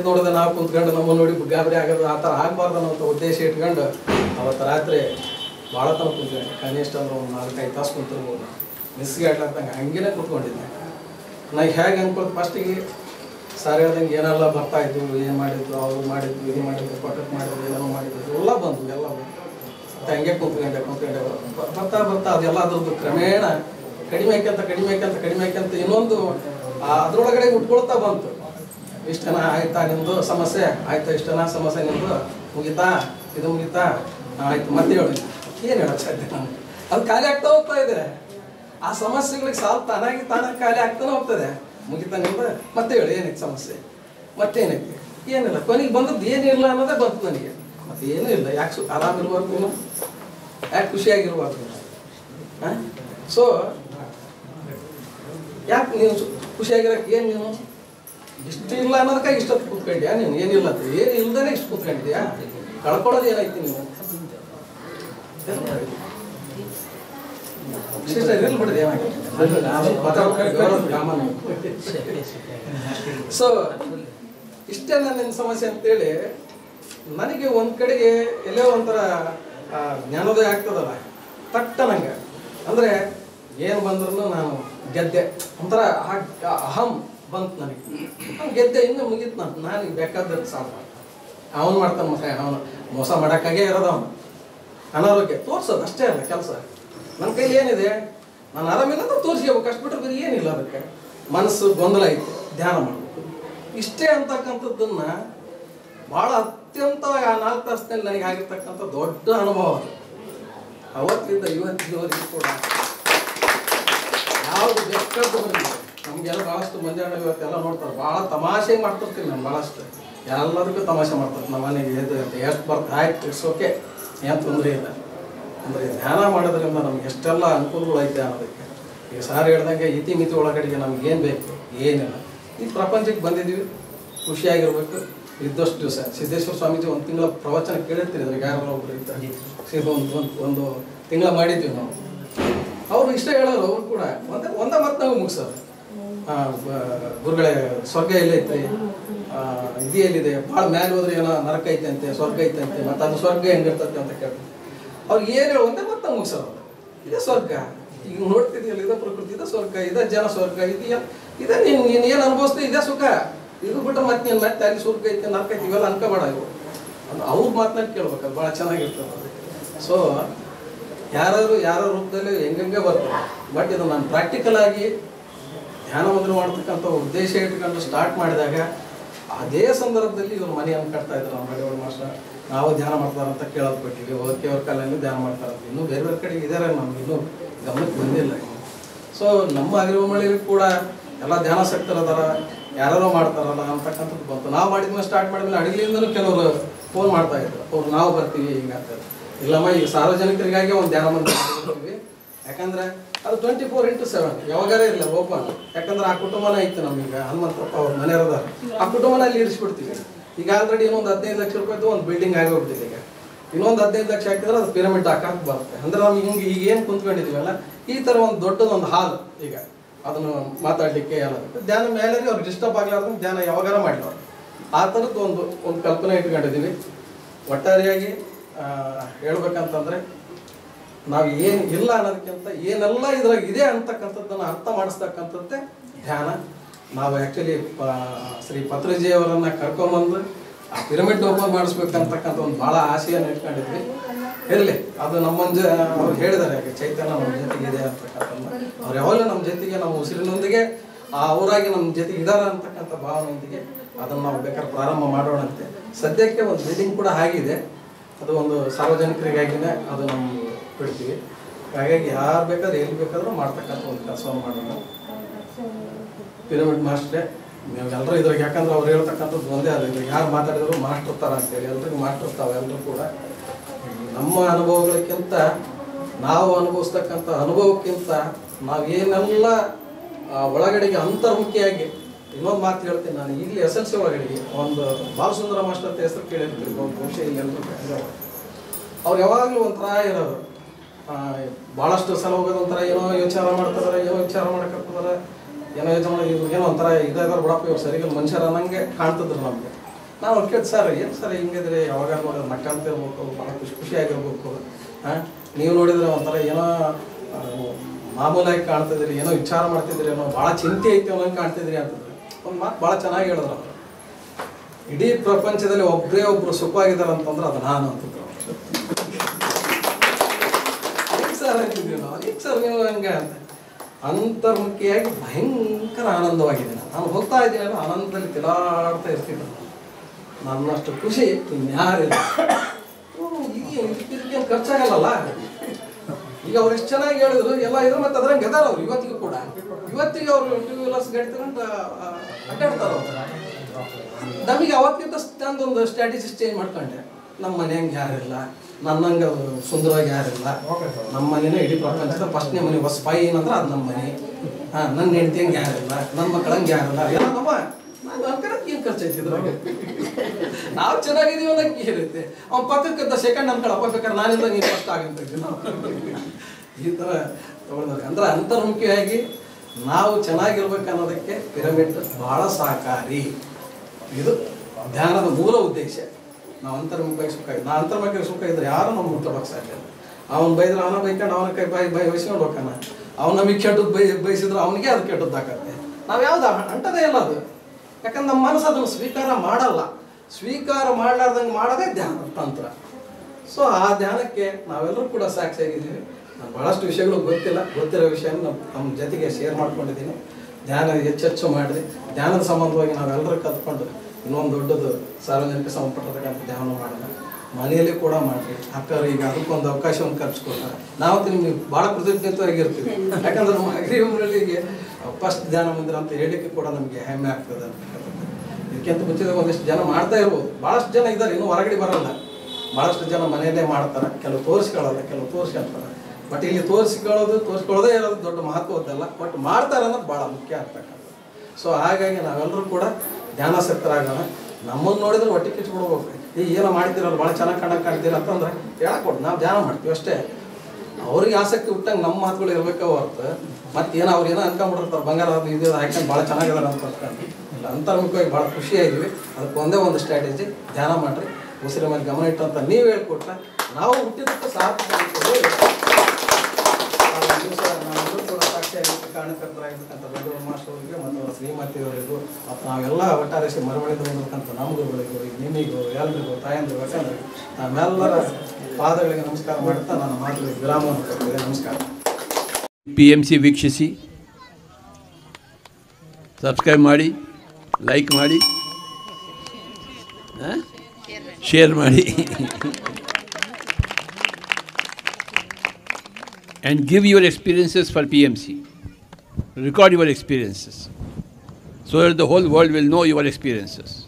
ಎದ್ದು ನೋಡಿದ್ರೆ ನಾವು ಕುಂತ್ಕೊಂಡು ನಮ್ಮ ನೋಡಿ ಗಾಬರಿ ಆಗೋದು ಆ ಥರ ಆಗಬಾರ್ದು ಅನ್ನೋ ಉದ್ದೇಶ ಇಟ್ಕೊಂಡು ಅವತ್ತು ರಾತ್ರಿ ಭಾಳ ತನಕ ಕುಂತ್ಕೊಂಡೆ. ಕನಿಷ್ಠ ಅಂದ್ರೆ ಒಂದು ನಾಲ್ಕೈದು ತಾಸು ಕುಂತಿರ್ಬೋದು. ಮಿಸ್ಗೆ ಆಡ್ಲಾರ್ದಂಗೆ ಹಂಗೇನೆ ಕುತ್ಕೊಂಡಿದ್ದೆ. ನಾ ಹೇಗೆ ಅನ್ಕೊಳ್ತು ಫಸ್ಟಿಗೆ ಸಾರ್ ಹೇಳ್ದಂಗೆ ಏನೆಲ್ಲ ಬರ್ತಾ ಇದ್ವು, ಏನು ಮಾಡಿದ್ರು, ಅವರು ಮಾಡಿದ್ರು, ಇದು ಮಾಡಿದ್ರು ಕೊಟ್ಟಕ್ಕೆ ಮಾಡಿದ್ರು, ಏನೋ ಮಾಡಿದ್ರು, ಎಲ್ಲ ಬಂದ್ವು, ಎಲ್ಲ ಮತ್ತು ಹಂಗೆ ಕುಂತ್ಕೊಂಡೆ ಕುಂತ್ಕೊಂಡೆ ಬರ್ತಾ ಬರ್ತಾ ಅದೆಲ್ಲ ಅದ್ರದ್ದು ಕ್ರಮೇಣ ಕಡಿಮೆ ಆಯ್ಕಂತ ಕಡಿಮೆ ಆಯ್ಕಂತ ಕಡಿಮೆ ಆಯ್ಕಂತ ಇನ್ನೊಂದು ಅದ್ರೊಳಗಡೆ ಉಟ್ಕೊಳ್ತಾ ಬಂತು. ಇಷ್ಟನ ಆಯ್ತಾ ನಿಮ್ದು ಸಮಸ್ಯೆ? ಆಯ್ತಾ ಇಷ್ಟನ ಸಮಸ್ಯೆ ನಿಮ್ದು? ಮುಗಿತಾ? ಇದು ಮುಗಿತಾ? ಆಯ್ತು, ಮತ್ತೆ ಹೇಳಿ. ಏನು ಹೇಳೋಕೆ ಸಾಧ್ಯ ಅದು ಖಾಲಿ ಆಗ್ತಾ ಹೋಗ್ತಾ ಇದೆ. ಆ ಸಮಸ್ಯೆಗಳಿಗೆ ಸಾಲ್ವ್ ತಾನಾಗಿ ತಾನಾಗಿ ಖಾಲಿ ಆಗ್ತಾನೆ ಹೋಗ್ತದೆ. ಮುಗಿತಾ ನಿಮ್ದು? ಮತ್ತೆ ಹೇಳಿ, ಏನಕ್ಕೆ ಸಮಸ್ಯೆ? ಮತ್ತೇನೈತೆ ಏನಿಲ್ಲ, ಕೊನೆಗೆ ಬಂದದ್ದು ಏನಿಲ್ಲ ಅನ್ನೋದೇ ಬಂತು ನನಗೆ ಮತ್ತೆ ಏನೂ ಇಲ್ಲ, ಯಾಕೆ ಸು ಆರಾಮಿರುವಾಗ ನೀನು? ಯಾಕೆ ಖುಷಿಯಾಗಿರುವಾಗ ಸೊ ಯಾಕೆ ನೀವು ಖುಷಿಯಾಗಿರಕ್ಕೆ ಏನು ನೀನು? ಇಷ್ಟ ಇಲ್ಲ ಅನ್ನೋದಕ್ಕಾಗಿ ಇಷ್ಟೊತ್ತು ಕೂತ್ಕೊಂಡ್ಯಾ ನೀನು? ಏನಿಲ್ಲ ಅಂತ. ಏನು ಇಲ್ದೇ ಇಷ್ಟು ಕೂತ್ಕೊಂಡಿದ್ಯಾ? ಕಳ್ಕೊಳ್ಳೋದು ಏನೈತಿ ನೀವು ಸೊ ಇಷ್ಟೇ ನನ್ನ ಸಮಸ್ಯೆ ಅಂತೇಳಿ ನನಗೆ ಒಂದ್ ಕಡೆಗೆ ಎಲ್ಲೋ ಒಂಥರ ಜ್ಞಾನೋದಯ ಆಗ್ತದಲ್ಲ? ತಟ್ಟ ನಂಗೆ. ಅಂದ್ರೆ ಏನು ಬಂದ್ರು ನಾನು ಗೆದ್ದೆ. ಒಂಥರ ಅಹಂ ಬಂತು ನನಗೆ. ಗೆದ್ದೆ ಇನ್ನೂ ಮುಗೀತು ನಾನು. ನಾನು ಬೇಕಾದ ಸಾಲ ಅವನು ಮಾಡ್ತಾನೆ ಮತ್ತೆ ಅವನು ಮೋಸ ಮಾಡೋಕ್ಕಾಗೇ ಇರೋದು ಅವನು. ಅನಾರೋಗ್ಯ, ತೋರ್ಸೋದು ಅಷ್ಟೇ ಅಲ್ಲ ಕೆಲಸ. ನನ್ನ ಕೈ ಏನಿದೆ? ನಾನು ಆರಾಮಿಲ್ಲ ಅಂದ್ರೆ ತೋರಿಸ್ಕೋಬೇಕು. ಅಷ್ಟು ಬಿಟ್ಟರೆ ಬೇರೆ ಏನಿಲ್ಲ ಅದಕ್ಕೆ. ಮನಸ್ಸು ಗೊಂದಲ ಐತೆ. ಧ್ಯಾನ ಮಾಡಬೇಕು. ಇಷ್ಟೇ ಅಂತಕ್ಕಂಥದ್ದನ್ನ ಭಾಳ ಅತ್ಯಂತ ಆ ನಾಲ್ಕು ತಾಸಿನಲ್ಲಿ ನನಗೆ ಆಗಿರ್ತಕ್ಕಂಥ ದೊಡ್ಡ ಅನುಭವ ಅದು. ಅವತ್ತಿಂದ ಇವತ್ತಿನವರೆಗೂ ಕೂಡ ಯಾವುದು ಬೇಕಾದ್ದು ಬರಲಿ ನಮಗೆಲ್ಲ ಭಾಳಷ್ಟು ಮಂದಿ ಅಣ್ಣ ಇವತ್ತೆಲ್ಲ ನೋಡ್ತಾರೆ. ಭಾಳ ತಮಾಷೆ ಮಾಡ್ತಿರ್ತೀವಿ ನಾನು ಭಾಳಷ್ಟು. ಎಲ್ಲರಿಗೂ ತಮಾಷೆ ಮಾಡ್ತಾರೆ ನಮ್ಮ ಮನೆಗೆ ಅಂತ ಎಷ್ಟು ಬರ್ತಾ ಆಯ್ತು ಇಟ್ಸ್ ಓಕೆ ಏನು ತೊಂದರೆ ಇಲ್ಲ. ಅಂದರೆ ಧ್ಯಾನ ಮಾಡೋದ್ರಿಂದ ನಮ್ಗೆ ಎಷ್ಟೆಲ್ಲ ಅನುಕೂಲಗಳು ಐತೆ ಅನ್ನೋದಕ್ಕೆ. ಈಗ ಸಾರ್ ಹೇಳ್ದಂಗೆ ಇತಿ ಮಿತಿ ಒಳಗಡೆಗೆ ನಮ್ಗೆ ಏನು ಬೇಕು? ಏನಿಲ್ಲ. ಈ ಪ್ರಪಂಚಕ್ಕೆ ಬಂದಿದ್ದೀವಿ. ಖುಷಿಯಾಗಿರ್ಬೇಕು. ಇದ್ದಷ್ಟು ದಿವಸ. ಸಿದ್ದೇಶ್ವರ ಸ್ವಾಮೀಜಿ ಒಂದು ತಿಂಗಳ ಪ್ರವಚನ ಕೇಳಿರ್ತೀರಿ. ಅದ್ರಿಗೆ ಯಾರೋ ಒಬ್ರು ಇರ್ತಾರೆ ಒಂದು ಒಂದು ಒಂದು ತಿಂಗಳ ಮಾಡಿದ್ವಿ ನಾವು. ಇಷ್ಟ ಹೇಳೋರು ಅವ್ರು ಕೂಡ. ಒಂದೇ ಒಂದೇ ಮತ್ತೆ ನಾವು ಮುಗಿಸೋರು ಗುರುಗಳೇ, ಸ್ವರ್ಗ ಎಲ್ಲೈತೆ ಇದು ಎಲ್ಲಿದೆ? ಭಾಳ ಮ್ಯಾಲೆ ಹೋದ್ರೆ ಏನೋ ನರಕ ಐತೆ ಅಂತೆ, ಸ್ವರ್ಗ ಐತೆ ಅಂತೆ, ಮತ್ತೆ ಅದು ಸ್ವರ್ಗ ಹೆಂಗಿರ್ತತೆ ಅಂತ ಕೇಳ್ತಾರೆ. ಅವ್ರಿಗೆ ಏನು ಹೇಳೋ ಒಂದೇ ಮಾತು ಮುಗಿಸೋರು ಇದೇ ಸ್ವರ್ಗ. ಈಗ ನೋಡ್ತಿದ್ಯಲ್ಲ ಇದೇ ಪ್ರಕೃತಿ, ಇದೇ ಸ್ವರ್ಗ, ಇದೇ ಜನ ಸ್ವರ್ಗ, ಇದು ಏನ್- ಇದೇ ನೀನು ನೀನು ಏನು ಅನುಭವಿಸ್ತೀವಿ ಇದೇ ಸುಖ. ಇದು ಬಿಟ್ಟರೆ ಮತ್ತೆ ನೀನು ಮತ್ತೆ ಅಲ್ಲಿ ಸ್ವರ್ಗ ಐತೆ, ನರಕ ಐತೆ, ಇವೆಲ್ಲ ಅನ್ಕೋಬೇಡ ಇವು ಅವ್ರ ಮಾತನಾಡಿ ಕೇಳ್ಬೇಕು ಭಾಳ ಚೆನ್ನಾಗಿರ್ತದೆ ಸೊ ಯಾರಾದ್ರು ಯಾರೋ ರೂಪದಲ್ಲಿ ಹೆಂಗೆ ಬರ್ತದೆ. ಬಟ್ ಇದು ನಾನು ಪ್ರಾಕ್ಟಿಕಲ್ ಆಗಿ ಧ್ಯಾನ ಮಂದಿರ ಮಾಡ್ತಕ್ಕಂಥ ಉದ್ದೇಶ ಇಟ್ಕೊಂಡು ಸ್ಟಾರ್ಟ್ ಮಾಡಿದಾಗ ಅದೇ ಸಂದರ್ಭದಲ್ಲಿ ಇವರು ಮನೆಯನ್ನು ಕಟ್ತಾ ಇದ್ರು. ನಮ್ಮ ಮಡಿವಾಳ ಮಾಸ್ಟರ್, ನಾವು ಧ್ಯಾನ ಮಾಡ್ತಾರಂತ ಕೇಳೋದು ಬಿಟ್ಟಿವಿ ಓಕೆ ಅವ್ರ ಕಾಲಲ್ಲಿ ಧ್ಯಾನ ಮಾಡ್ತಾರಂತ ಇನ್ನೂ ಬೇರೆ ಬೇರೆ ಕಡೆ ಇದ್ದಾರೆ ನಮ್ಗೆ, ಇನ್ನೂ ಗಮನಕ್ಕೆ ಬಂದಿಲ್ಲ ಸೊ ನಮ್ಮ ಅಗ್ರಿಮಳಿಗೂ ಕೂಡ ಎಲ್ಲ ಧ್ಯಾನ ಅದಾರ ಯಾರೋ ಮಾಡ್ತಾರಲ್ಲ ಅಂತಕ್ಕಂಥದ್ದು ಬಂತು. ನಾವು ಮಾಡಿದ್ಮೇಲೆ ಸ್ಟಾರ್ಟ್ ಮಾಡಿದ್ಮೇಲೆ ಅಡಿಗೆಯಿಂದಲೂ ಕೆಲವರು ಫೋನ್ ಮಾಡ್ತಾ ಇದ್ರು. ಅವ್ರು, ನಾವು ಬರ್ತೀವಿ ಹಿಂಗೆ ಅಂತ. ಇಲ್ಲಮ್ಮ, ಈಗ ಸಾರ್ವಜನಿಕರಿಗಾಗಿ ಒಂದು ಧ್ಯಾನ ಮಂದಿರ ಯಾಕಂದ್ರೆ ಅದು ಟ್ವೆಂಟಿ ಫೋರ್ ಇಂಟು ಸೆವೆನ್ ಯಾವಾಗಾರ ಇಲ್ಲ ಓಪನ್ ಯಾಕಂದ್ರೆ ಆ ಕುಟುಂಬನ ಇತ್ತು ನಮಗೆ, ಹನುಮಂತಪ್ಪ ಅವ್ರ ಮನೆಯವ್ರದ ಆ ಕುಟುಂಬನ ಅಲ್ಲಿ ಇರಿಸ್ಬಿಡ್ತೀವಿ. ಈಗ ಆಲ್ರೆಡಿ ಇನ್ನೊಂದು ಹದಿನೈದು ಲಕ್ಷ ರೂಪಾಯಿದು ಒಂದು ಬಿಲ್ಡಿಂಗ್ ಆಗಿ ಹೋಗ್ತಿದೆ ಈಗ. ಇನ್ನೊಂದು ಹದಿನೈದು ಲಕ್ಷ ಹಾಕಿದ್ರೆ ಅದು ಪಿರಮಿಡ್ ಹಾಕಕ್ಕೆ ಬರುತ್ತೆ. ಅಂದ್ರೆ ನಾವು ಹಿಂಗೆ ಈಗ ಏನು ಕುಂತ್ಕೊಂಡಿದ್ದೀವಲ್ಲ ಈ ಥರ ಒಂದು ದೊಡ್ಡದೊಂದು ಹಾಲ್ ಈಗ. ಅದನ್ನು ಮಾತಾಡಲಿಕ್ಕೆ ಎಲ್ಲ ಧ್ಯಾನ ಮೇಲೆ ಅವ್ರಿಗೆ ಡಿಸ್ಟರ್ಬ್ ಆಗಲಾರ್ದು ಧ್ಯಾನ ಯಾವಾಗಾರ ಮಾಡಿದ್ರು ಆ ಥರದ್ದು ಒಂದು ಒಂದು ಕಲ್ಪನೆ ಇಟ್ಕೊಂಡಿದ್ದೀವಿ ಒಟ್ಟಾರೆಯಾಗಿ ಹೇಳ್ಬೇಕಂತಂದ್ರೆ ನಾವು ಏನು ಇಲ್ಲ ಅನ್ನೋದಕ್ಕಿಂತ ಏನೆಲ್ಲ ಇದ್ರಾಗ ಇದೆ ಅಂತಕ್ಕಂಥದ್ದನ್ನು ಅರ್ಥ ಮಾಡಿಸ್ತಕ್ಕಂಥದ್ದೇ ಧ್ಯಾನ. ನಾವು ಆ್ಯಕ್ಚುಲಿ ಶ್ರೀ ಪತ್ರಜಿ ಅವರನ್ನ ಕರ್ಕೊಂಬಂದು ಆ ಪಿರಮಿಡ್ ಓಪನ್ ಮಾಡಿಸ್ಬೇಕಂತಕ್ಕಂಥ ಒಂದು ಭಾಳ ಆಸೆಯನ್ನು ಇಟ್ಕೊಂಡಿದ್ವಿ. ಇರಲಿ, ಅದು ನಮ್ಮಂಜ ಅವ್ರು ಹೇಳಿದ್ದಾರೆ ಚೈತನ್ಯ ನಮ್ಮ ಜೊತೆಗೆ ಇದೆ ಅಂತಕ್ಕಂಥದ್ದು ಅವ್ರು ಯಾವಾಗಲೂ ನಮ್ಮ ಜೊತೆಗೆ, ನಮ್ಮ ಉಸಿರಿನೊಂದಿಗೆ, ಆ ಅವರಾಗಿ ನಮ್ಮ ಜೊತೆಗೆ ಇದ್ದಾರೆ ಅಂತಕ್ಕಂಥ ಭಾವನೆಯೊಂದಿಗೆ ಅದನ್ನು ನಾವು ಬೇಕಾದ್ರೆ ಪ್ರಾರಂಭ ಮಾಡೋಣಂತೆ. ಸದ್ಯಕ್ಕೆ ಒಂದು ಮೀಟಿಂಗ್ ಕೂಡ ಆಗಿದೆ. ಅದು ಒಂದು ಸಾರ್ವಜನಿಕರಿಗಾಗಿನೇ ಅದು ನಾವು ಬಿಡ್ತೀವಿ. ಹಾಗಾಗಿ ಯಾರು ಬೇಕಾದ್ರೆ ಎಲ್ಲಿ ಬೇಕಾದರೂ ಮಾಡ್ತಕ್ಕಂಥ ಒಂದು ಕೆಲಸವನ್ನು ಮಾಡೋಣ ಪಿರಮಿಡ್ ಮಾಸ್ಟ್ರೇ ನೀವೆಲ್ಲರೂ ಇದ್ರಾಗ ಯಾಕಂದ್ರೆ ಅವ್ರು ಹೇಳ್ತಕ್ಕಂಥದ್ದು ಒಂದೇ ಅದು. ಯಾರು ಮಾತಾಡಿದ್ರು ಮಾಸ್ಟರ್ ತರ ಅಂತೇಳಿ. ಎಲ್ರಿಗೂ ಮಾಸ್ಟರ್ ತಾವೆ ಎಲ್ಲರೂ ಕೂಡ. ನಮ್ಮ ಅನುಭವಗಳಕ್ಕಿಂತ ನಾವು ಅನುಭವಿಸ್ತಕ್ಕಂಥ ಅನುಭವಕ್ಕಿಂತ ನಾವೇನೆಲ್ಲ ಒಳಗಡೆಗೆ ಅಂತರ್ಮುಖಿಯಾಗಿ ಇನ್ನೊಂದು ಮಾತು ಹೇಳ್ತೀನಿ ನಾನು. ಇಲ್ಲಿ ಎಸ್ ಎಲ್ ಸಿ ಒಳಗಡೆ ಒಂದು ಬಾಲಸುಂದರ ಮಾಸ್ಟರ್ ಅಂತ ಹೆಸರು ಕೇಳಿರ್ತೀವಿ ಬಹುಶಃ ಇಲ್ಲಿ ಎಲ್ಲರೂ. ಅವ್ರು ಯಾವಾಗಲೂ ಒಂಥರ ಇರೋರು ಭಾಳಷ್ಟು ಸಲ ಹೋಗೋದು ಒಂಥರ ಏನೋ ವಿಚಾರ ಮಾಡ್ತಾರೆ ಏನೋ ವಿಚಾರ ಮಾಡೋಕ್ಕಾಗ್ತದಾರೆ ಏನೋ ಯೋಚನೆ ಮಾಡಿ ಇವ್ರು ಏನೋ ಒಂಥರ ಇದಾದ್ರೆ ಬಿಡಪ್ಪ, ಇವ್ರು ಸರಿಗಿಲ್ಲ ಮನುಷ್ಯರ ಅನ್ನಂಗೆ ಕಾಣ್ತಿದ್ರು ನಮಗೆ. ನಾವು ಕೇಳಿ ಸರ್, ಏನು ಸರ್ ಹಿಂಗಿದ್ರೆ ಯಾವಾಗ ನೋಡಿದ್ರೆ ನಕ್ಕಂತ ಇರ್ಬೇಕು ಭಾಳ ಖುಷಿ ಖುಷಿಯಾಗಿರ್ಬೇಕು. ಹಾಂ ನೀವು ನೋಡಿದ್ರೆ ಒಂಥರ ಏನೋ ಮಾಮೂಲಾಗಿ ಕಾಣ್ತಿದ್ರಿ, ಏನೋ ವಿಚಾರ ಮಾಡ್ತಿದ್ರಿ, ಏನೋ ಭಾಳ ಚಿಂತೆ ಐತೆ ಅನ್ನೋಂಗೆ ಕಾಣ್ತಿದ್ರಿ ಅಂತಂದ್ರೆ. ಒಂದು ಮಾತು ಭಾಳ ಚೆನ್ನಾಗಿ ಹೇಳಿದ್ರು ಅವರು. ಇಡೀ ಪ್ರಪಂಚದಲ್ಲಿ ಒಬ್ಬರೇ ಒಬ್ರು ಸುಖವಾಗಿದ್ದಾರೆ ಅಂತಂದ್ರೆ ಅದು ನಾನು ಅಂತಿದ್ರು ಸರ್ ಸರ್ ನೀವು ಹಂಗೆ ಅಂತ. ಅಂತರ್ಮುಖಿಯಾಗಿ ಭಯಂಕರ ಆನಂದವಾಗಿದೆ ನಾನು. ಹೋಗ್ತಾ ಇದ್ದೀನಲ್ಲ ಆನಂದದಲ್ಲಿ ತಿಲಾಡ್ತಾ ಇರ್ತಿದ್ದೆ ನಾನು. ನನ್ನಷ್ಟು ಖುಷಿ ಇನ್ಯಾರಿಲ್ಲ ಈಗ ಖರ್ಚಾಗಲ್ಲಲ್ಲ? ಈಗ ಅವ್ರು ಎಷ್ಟು ಚೆನ್ನಾಗಿ ಹೇಳಿದ್ರು, ಎಲ್ಲ ಇದ್ರು, ಮತ್ತೆ ಅದ್ರಂಗೆ ಅದಾರ ಅವ್ರು ಇವತ್ತಿಗೂ ಕೂಡ. ಇವತ್ತಿಗೆ ಅವರು ಟೂ ವೀಲರ್ಸ್ ಗಾಡಿ ತಗೊಂಡು ಅಡ್ಡಾಡ್ತಾರ ನಮಗೆ ಅವತ್ತಿಂತ ಒಂದು ಸ್ಟ್ರಾಟಜಿಸ್ ಚೇಂಜ್ ಮಾಡ್ಕೊಂಡೆ. ನಮ್ಮ ಮನೆಯಂಗೆ ಯಾರಿಲ್ಲ, ನನ್ನಂಗೆ ಸುಂದರವಾಗಿ ಯಾರಿಲ್ಲ. ನಮ್ಮ ಮನೆನೇ ಇಡೀ ಪ್ರಪಂಚದ ಫಸ್ಟ್ನೇ ಮನೆ, ಹೊಸ ಪೈ ಏನಂದ್ರೆ ಅದು ನಮ್ಮ ಮನೆ. ಹಾಂ, ನನ್ನ ಹೆಂಡತಿ ಹಂಗೆ ಯಾರಿಲ್ಲ, ನನ್ನ ಮಕ್ಕಳಂಗೆ ಯಾರಿಲ್ಲ. ಎಲ್ಲ ನಮ್ಮ, ನಾನು ಅನ್ಕೊಳಕ್ಕೆ ಏನು ಖರ್ಚು ಐತಿದ್ರಾಗ ನಾವು ಚೆನ್ನಾಗಿದ್ದೀವಿ ಅನ್ನೋಕೆ ಇರುತ್ತೆ? ಅವ್ನು ಪಕ್ಕಕ್ಕಿಂತ ಸೆಕೆಂಡ್ ಅನ್ಕೊಳಪ್ಪ ಬೇಕಾದ್ರೆ ನಾನಿಂದ ನೀನು ಫಸ್ಟ್ ಆಗಂತ ಈ ಥರ ತಗೊಂಡ್ರೆ ಅಂದ್ರೆ ಅಂತರ್ಮುಖಿಯಾಗಿ ನಾವು ಚೆನ್ನಾಗಿರ್ಬೇಕು ಅನ್ನೋದಕ್ಕೆ ಪಿರಮಿಡ್ ಬಹಳ ಸಹಕಾರಿ. ಇದು ಧ್ಯಾನದ ಮೂಲ ಉದ್ದೇಶ. ನಾವು ಅಂತರ್ಮುಖ ಸುಖ ನಾ ಅಂತರ್ಮುಖ ಸುಖ ಇದ್ರೆ ಯಾರು ನಮ್ಮ ಮುಟ್ಟಬೇಕು ಸಾಧ್ಯ ಅವನು ಬೈದ್ರೆ ಅವನ ಬೈಕೊಂಡು ಅವನ ಕೈ ಬಾಯಿ ಬೈ ಬೈಸ್ಕೊಂಡು ಹೋಗ್ತಾನ. ಅವ್ನು ನಮಗೆ ಕೆಟ್ಟದ್ದು ಬೈ, ಬಯಸಿದ್ರೆ ಅವನಿಗೆ ಅದು ಕೆಟ್ಟದ್ದಾಗತ್ತೆ ನಾವು ಯಾವ್ದು ಅಂಟದೇ ಇಲ್ಲ ಅದು. ಯಾಕಂದ್ರೆ ನಮ್ಮ ಮನಸ್ಸು ಅದನ್ನು ಸ್ವೀಕಾರ ಮಾಡಲ್ಲ. ಸ್ವೀಕಾರ ಮಾಡಲಾರ್ದಂಗೆ ಮಾಡೋದೇ ಧ್ಯಾನ, ತಂತ್ರ. ಸೊ ಆ ಧ್ಯಾನಕ್ಕೆ ನಾವೆಲ್ಲರೂ ಕೂಡ ಸಾಕ್ಷಿಯಾಗಿದ್ದೀವಿ. ನಾನು ಭಾಳಷ್ಟು ವಿಷಯಗಳು ಗೊತ್ತಿಲ್ಲ. ಗೊತ್ತಿರೋ ವಿಷಯ ನಮ್ಮ ಜೊತೆಗೆ ಶೇರ್ ಮಾಡ್ಕೊಂಡಿದ್ದೀನಿ. ಧ್ಯಾನ ಹೆಚ್ಚೆಚ್ಚು ಮಾಡಿದೆ. ಧ್ಯಾನದ ಸಂಬಂಧವಾಗಿ ನಾವೆಲ್ಲರೂ ಕತ್ಕೊಂಡು ಇನ್ನೊಂದು ದೊಡ್ಡದು ಸಾರ್ವಜನಿಕ ಸಂಬಂಧಪಟ್ಟಿರ್ತಕ್ಕಂಥ ಧ್ಯಾನ ಮಾಡೋಣ. ಮನೆಯಲ್ಲಿ ಕೂಡ ಮಾಡಿರಿ. ಅಕ್ಕರು ಈಗ ಅದಕ್ಕೊಂದು ಅವಕಾಶವನ್ನು ಕಲ್ಪಿಸ್ಕೊಡ್ತಾರೆ. ನಾವು ನಿಮಗೆ ಭಾಳ ಕೃತಜ್ಞತವಾಗಿರ್ತೀವಿ ಯಾಕಂದ್ರೆ ನಮ್ಮ ಅಗ್ರಿಗಳಿಗೆ ಫಸ್ಟ್ ಧ್ಯಾನ ಮಂದಿರ ಅಂತ ಹೇಳಲಿಕ್ಕೆ ಕೂಡ ನಮಗೆ ಹೆಮ್ಮೆ ಆಗ್ತದೆ. ಇದಕ್ಕಿಂತ ಮುಂಚಿತ ಒಂದಿಷ್ಟು ಜನ ಮಾಡ್ತಾ ಇರ್ಬೋದು. ಭಾಳಷ್ಟು ಜನ ಇದ್ದಾರೆ. ಇನ್ನೂ ಹೊರಗಡೆ ಬರಲ್ಲ. ಭಾಳಷ್ಟು ಜನ ಮನೆಯಲ್ಲೇ ಮಾಡ್ತಾರೆ. ಕೆಲವು ತೋರಿಸ್ಕೊಳ್ಳಲ್ಲ, ಕೆಲವು ತೋರಿಸ್ಕೊಂತಾರೆ. ಬಟ್ ಇಲ್ಲಿ ತೋರಿಸ್ಕೊಳ್ಳೋದು, ತೋರಿಸ್ಕೊಳ್ಳೋದೇ ಇರೋದು ದೊಡ್ಡ ಮಹತ್ವದ್ದಲ್ಲ ಬಟ್ ಮಾಡ್ತಾರೆ ಅನ್ನೋದು ಭಾಳ ಮುಖ್ಯ ಆಗ್ತಕ್ಕಂಥದ್ದು. ಸೊ ಹಾಗಾಗಿ ನಾವೆಲ್ಲರೂ ಕೂಡ ಧ್ಯಾನಾಸಕ್ತರಾಗೋಣ ನಮ್ಮನ್ನು ನೋಡಿದ್ರೆ ಹೊಟ್ಟೆ ಕಿಚ್ಬಿಡ್ಬೇಕು ಈ ಏನೋ ಮಾಡಿದ್ದೀರಲ್ಲ ಭಾಳ ಚೆನ್ನಾಗಿ ಕಾಣಕ್ಕೆ ಕಾಣ್ತೀರ ಅಂತಂದ್ರೆ ಹೇಳ್ಕೊಡು, ನಾವು ಧ್ಯಾನ ಮಾಡ್ತೀವಿ ಅಷ್ಟೇ. ಅವ್ರಿಗೆ ಆಸಕ್ತಿ ಹುಟ್ಟಂಗೆ ನಮ್ಮ ಮಾತುಗಳು ಇರ್ಬೇಕು ಹೊರತು, ಮತ್ತೆ ಏನೋ ಅವ್ರು ಏನೋ ಅನ್ಕೊಂಡ್ಬಿಟ್ಟಿರ್ತಾರೆ, ಬಂಗಾರ ಅದು ಇದು ಹಾಕೊಂಡು ಭಾಳ ಚೆನ್ನಾಗಿದ್ದಾರೆ ಅಂತ ಅನ್ಕೊಂಡು ಇಲ್ಲ ಅಂತರ್ಮುಖವಾಗಿ ಭಾಳ ಖುಷಿಯಾಗಿದ್ವಿ ಅದಕ್ಕೆ ಒಂದೇ ಒಂದು ಸ್ಟ್ರಾಟಜಿ ಧ್ಯಾನ ಮಾಡಿರಿ. ಉಸಿರ ಮೇಲೆ ಗಮನ ಇಟ್ಟಂತ ನೀವು ಹೇಳ್ಕೊಟ್ರೆ ನಾವು ಹುಟ್ಟಿದಕ್ಕೆ ಸಾರ್ಥಕ ಆಗ್ತದೆ. ಆ ದಿವಸ ನಾವೆಲ್ಲರೂ ಕೂಡ ಸಾಕ್ಷಿಯಾಗಿ ಕಾರಣಕರ್ತರಾಗಿರ್ತಕ್ಕಂಥ ಬೆಂಗಳೂರು ಮಾಸ್ಟರ್ಗಳಿಗೆ ಮತ್ತು ಶ್ರೀಮತಿಯವರಿಗೂ ಮತ್ತು ನಾವೆಲ್ಲ ಒಟ್ಟಾರೆ ಶ್ರೀ ಮರಮಳಿದ ಬಂದಿರ್ತಕ್ಕಂಥ ನಮಗುಗಳಿಗೂ ನಿಮಿಗೂ, ಎಲ್ರಿಗೂ ತಾಯಂದಿರು ಯಾಕಂದ್ರೆ ನಾವೆಲ್ಲರ ಪಾದಗಳಿಗೆ ನಮಸ್ಕಾರ ಮಾಡುತ್ತಾ ನನ್ನ ಮಾತುಗಳಿಗೆ ವಿರಾಮವನ್ನು ನಮಸ್ಕಾರ. ಪಿ ಎಂ ಸಿ ವೀಕ್ಷಿಸಿ ಸಬ್ಸ್ಕ್ರೈಬ್ ಮಾಡಿ ಲೈಕ್ ಮಾಡಿ. ಶೇರ್ ಮಾಡಿ and give your experiences for P record your experiences so that the whole world will know your experiences.